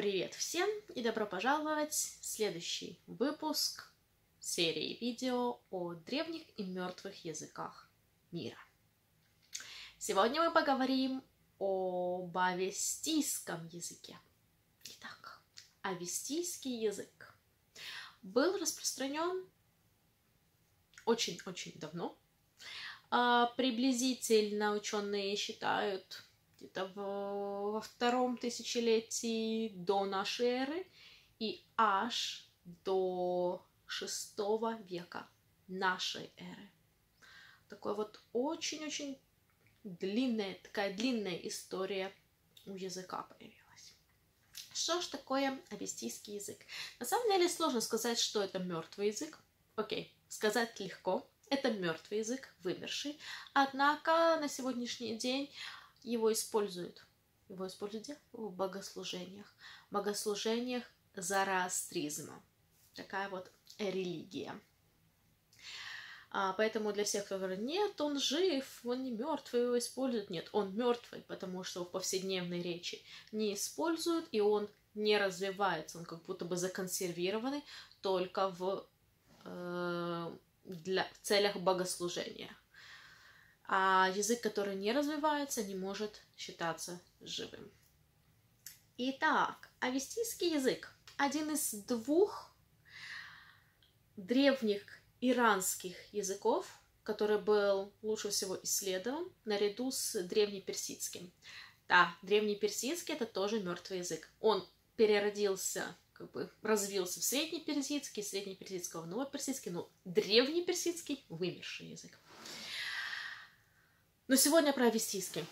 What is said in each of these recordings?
Привет всем и добро пожаловать в следующий выпуск серии видео о древних и мертвых языках мира. Сегодня мы поговорим об авестийском языке. Итак, авестийский язык был распространен очень-очень давно. А, приблизительно ученые считают где-то во втором тысячелетии до нашей эры и аж до шестого века нашей эры. Такой вот очень-очень длинная, такая длинная история у языка появилась. Что ж такое авестийский язык? На самом деле сложно сказать, что это мертвый язык. Окей, сказать легко. Это мертвый язык, вымерший. Однако на сегодняшний день его используют. Его используют в богослужениях. В богослужениях зороастризма. Такая вот религия. А, поэтому для всех, кто говорит, нет, он жив, он не мертвый, его используют. Нет, он мертвый, потому что в повседневной речи не используют, и он не развивается, он как будто бы законсервированный только в, э, для, в целях богослужения а язык, который не развивается, не может считаться живым. Итак, авестийский язык – один из двух древних иранских языков, который был лучше всего исследован наряду с древнеперсидским. Да, древнеперсидский – это тоже мертвый язык. Он переродился как бы развился в среднеперсидский, среднеперсидского в новоперсидский, но древнеперсидский – вымерший язык. Но сегодня про авестийский.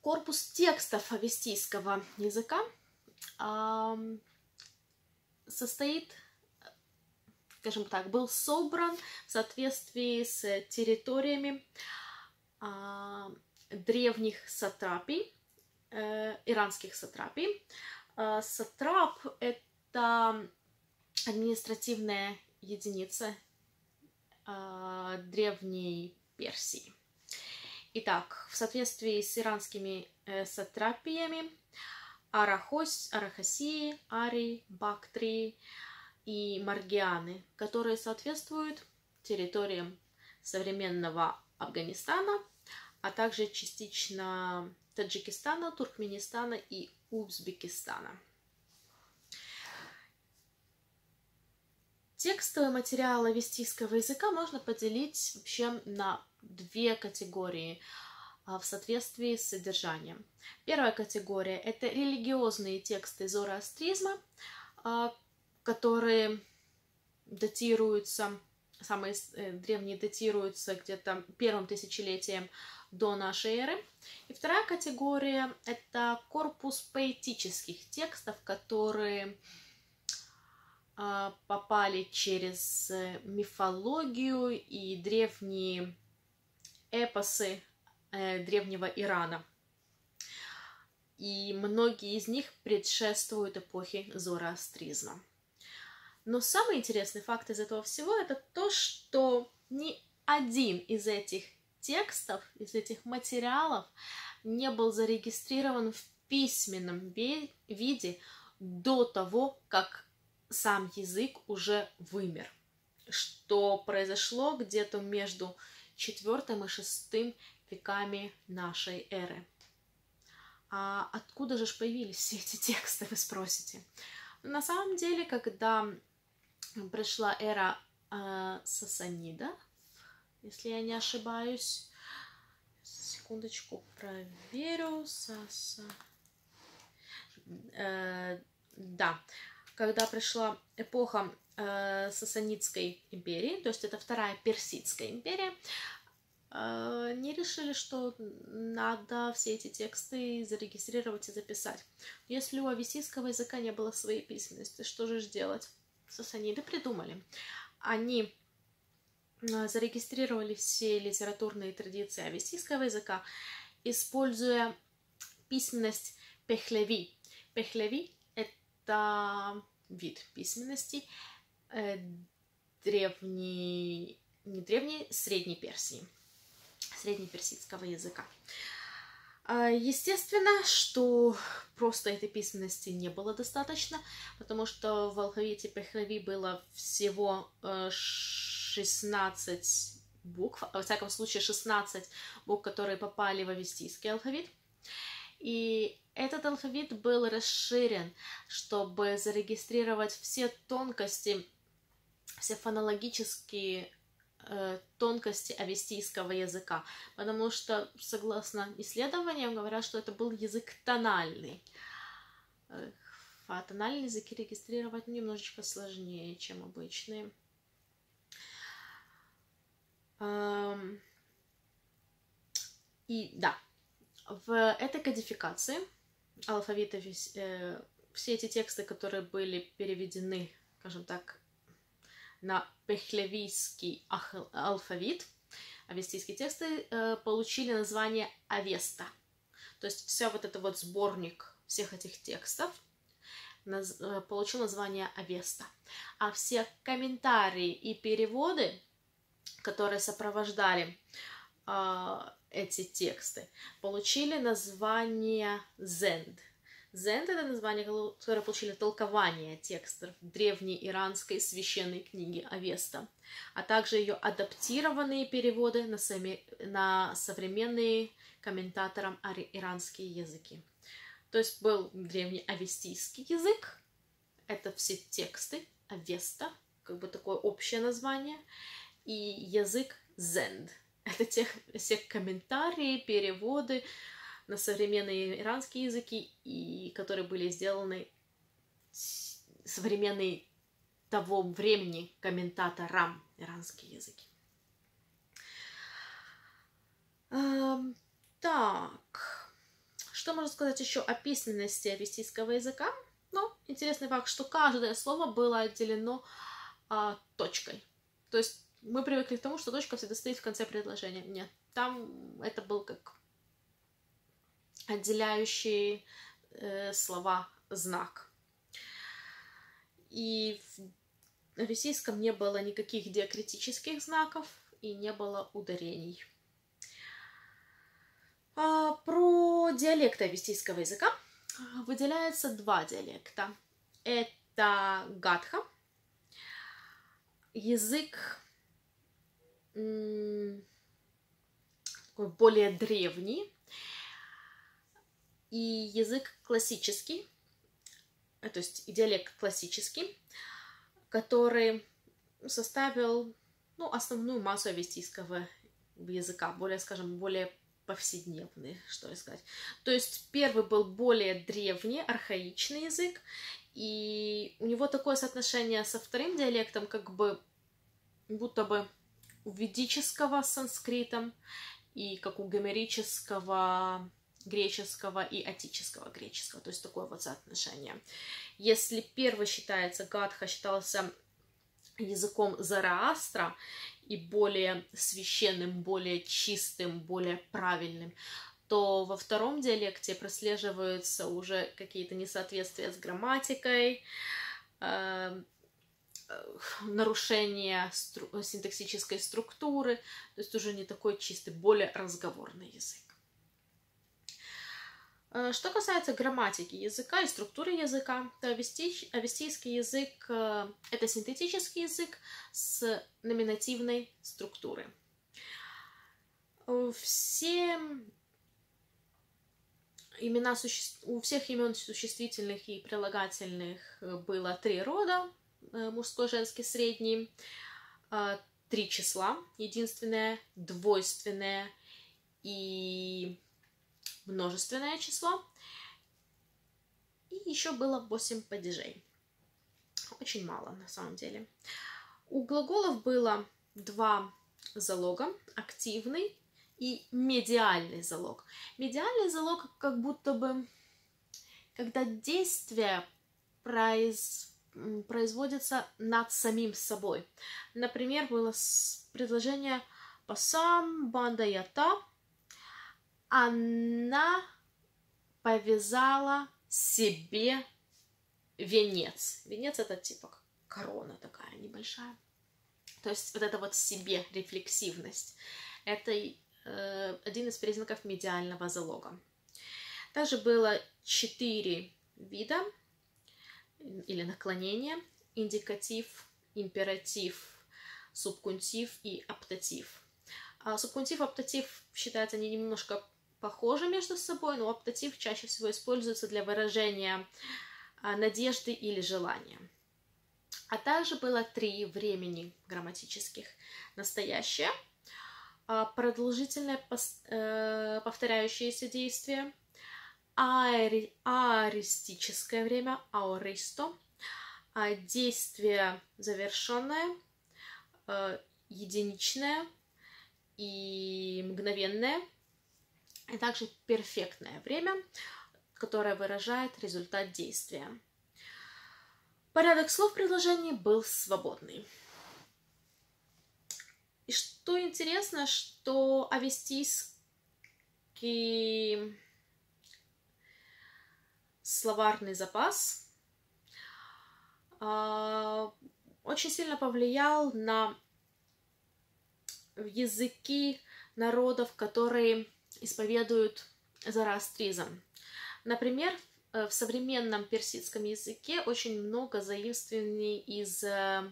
Корпус текстов авестийского языка э, состоит, скажем так, был собран в соответствии с территориями э, древних сатрапий, э, иранских сатрапий. Э, сатрап – это административная единица э, древней Персии. Итак, в соответствии с иранскими э, сатрапиями Арахос, Арахасии, Ари, Бактрии и Маргианы, которые соответствуют территориям современного Афганистана, а также частично Таджикистана, Туркменистана и Узбекистана. Текстовый материал авестийского языка можно поделить вообще на две категории а, в соответствии с содержанием. Первая категория – это религиозные тексты зороастризма, а, которые датируются, самые э, древние датируются где-то первым тысячелетием до нашей эры. И вторая категория – это корпус поэтических текстов, которые попали через э, мифологию и древние эпосы э, древнего Ирана. И многие из них предшествуют эпохе зороастризма. Но самый интересный факт из этого всего это то, что ни один из этих текстов, из этих материалов не был зарегистрирован в письменном виде до того, как сам язык уже вымер, что произошло где-то между IV и VI веками нашей эры. А откуда же появились все эти тексты, вы спросите? На самом деле, когда пришла эра э, Сасанида, если я не ошибаюсь, секундочку проверю, Саса... Э, да, когда пришла эпоха э, Сасанидской империи, то есть это вторая Персидская империя, э, не решили, что надо все эти тексты зарегистрировать и записать. Если у ависийского языка не было своей письменности, что же делать? Сасаниды придумали. Они э, зарегистрировали все литературные традиции ависийского языка, используя письменность Пехлеви. Пехлеви — это вид письменности э, древней, не древней, средней Персии, среднеперсидского языка. А, естественно, что просто этой письменности не было достаточно, потому что в алфавите Пехлеви было всего 16 букв, во всяком случае 16 букв, которые попали в авестийский алфавит. И этот алфавит был расширен, чтобы зарегистрировать все тонкости, все фонологические э, тонкости авестийского языка, потому что, согласно исследованиям, говорят, что это был язык тональный. А тональные языки регистрировать немножечко сложнее, чем обычные. И да, в этой кодификации алфавита э, все эти тексты, которые были переведены, скажем так, на пехлевийский алфавит, авестийские тексты э, получили название Авеста. То есть все вот это вот сборник всех этих текстов э, получил название Авеста. А все комментарии и переводы которые сопровождали э, эти тексты, получили название Зенд. Зенд — это название, которое получили толкование текстов древней иранской священной книги Авеста, а также ее адаптированные переводы на, сами, на современные комментаторам иранские языки. То есть был древний авестийский язык, это все тексты Авеста, как бы такое общее название, и язык зенд. Это тех, все комментарии, переводы на современные иранские языки, и которые были сделаны современные того времени комментаторам иранские языки. Эм, так, что можно сказать еще о письменности авестийского языка? Ну, интересный факт, что каждое слово было отделено а, точкой. То есть мы привыкли к тому, что точка всегда стоит в конце предложения. Нет, там это был как отделяющий э, слова знак. И в российском не было никаких диакритических знаков и не было ударений. А, про диалекты авестийского языка выделяется два диалекта. Это гадха, язык такой более древний, и язык классический, э, то есть диалект классический, который составил ну, основную массу авестийского языка, более, скажем, более повседневный, что сказать. То есть первый был более древний, архаичный язык, и у него такое соотношение со вторым диалектом, как бы будто бы у ведического с санскритом и как у гомерического греческого и атического греческого, то есть такое вот соотношение. Если первый считается, Гадха считался языком Зараастра и более священным, более чистым, более правильным, то во втором диалекте прослеживаются уже какие-то несоответствия с грамматикой, э, нарушение стру- синтаксической структуры, то есть уже не такой чистый, более разговорный язык. Э, что касается грамматики языка и структуры языка, то авестийский язык э, — это синтетический язык с номинативной структурой. Все имена суще... у всех имен существительных и прилагательных было три рода, Э, мужской, женский, средний, а, три числа, единственное, двойственное и множественное число. И еще было 8 падежей. Очень мало на самом деле. У глаголов было два залога, активный и медиальный залог. Медиальный залог как будто бы, когда действие произ производится над самим собой. Например, было предложение «Пасам бандаята», она повязала себе венец. Венец это типа корона такая небольшая. То есть вот это вот себе рефлексивность. Это э, один из признаков медиального залога. Также было четыре вида или наклонения. Индикатив, императив, субкунтив и аптатив. А субкунтив и аптатив считаются они немножко похожи между собой, но аптатив чаще всего используется для выражения а, надежды или желания. А также было три времени грамматических. Настоящее, а, продолжительное э, повторяющееся действие, аористическое время, аористо, а действие завершенное, э, единичное и мгновенное, и также перфектное время, которое выражает результат действия. Порядок слов в был свободный. И что интересно, что авестийский словарный запас э, очень сильно повлиял на языки народов, которые исповедуют зороастризм. Например, э, в современном персидском языке очень много заимствований из э,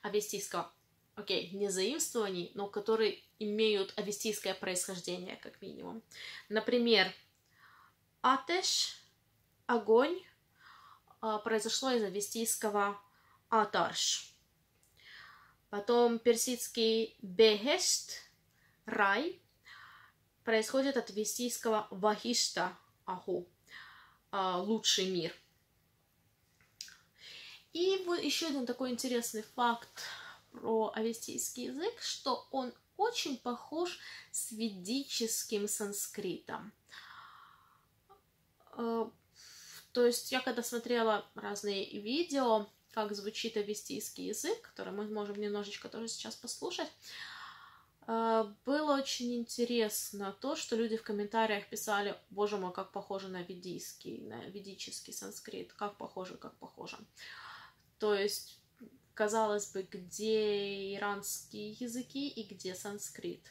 авестийского. Окей, okay, не заимствований, но которые имеют авестийское происхождение, как минимум. Например, атеш, огонь, э, произошло из авестийского атарш. Потом персидский бехест, рай, происходит от вестийского вахишта, аху, а, лучший мир. И вот еще один такой интересный факт про авестийский язык, что он очень похож с ведическим санскритом. То есть я когда смотрела разные видео, как звучит авестийский язык, который мы можем немножечко тоже сейчас послушать, а, было очень интересно то, что люди в комментариях писали, боже мой, как похоже на ведийский, на ведический санскрит, как похоже, как похоже. То есть, казалось бы, где иранские языки и где санскрит.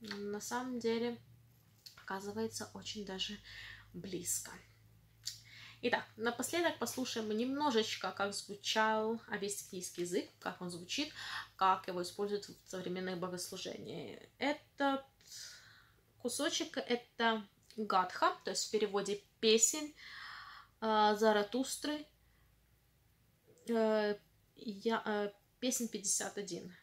На самом деле, оказывается, очень даже близко. Итак, напоследок послушаем немножечко, как звучал авестийский язык, как он звучит, как его используют в современных богослужениях. Этот кусочек — это гадха, то есть в переводе песень э, Заратустры, э, я, э, песен 51.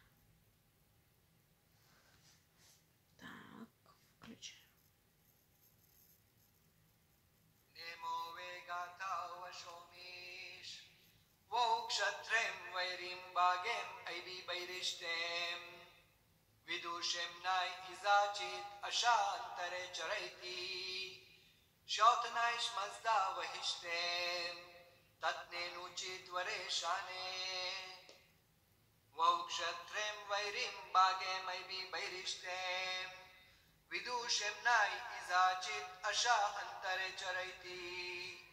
bayrim bagem aybi bayrishtem vidushem nai izachit ashantare charaiti shotanaish mazda vahishtem tatnenu chitware shane vaukshatrem vairim bagem aybi bayrishtem vidushem nai izachit ashantare charaiti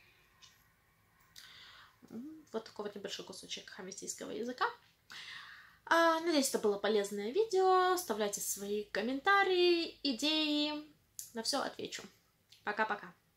вот такой вот небольшой кусочек хамистийского языка. А, надеюсь, это было полезное видео. Оставляйте свои комментарии, идеи. На все отвечу. Пока-пока.